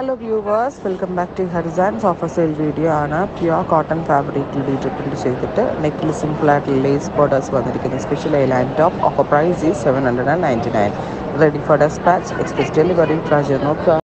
Hello viewers welcome back to Harisan sofa sale video ആണ് pure cotton ഫാബ്രിക്കിൽ ഡീറ്റർ print ചെയ്തിട്ട്. നെക്കിൽ സിമ്പിളായിട്ട് ലേസ് ബോർഡേഴ്സ് വന്നിരിക്കുന്ന. Special I island top offer price is seven hundred and ninety nine ready for dispatch express delivery Trager നോക്കുക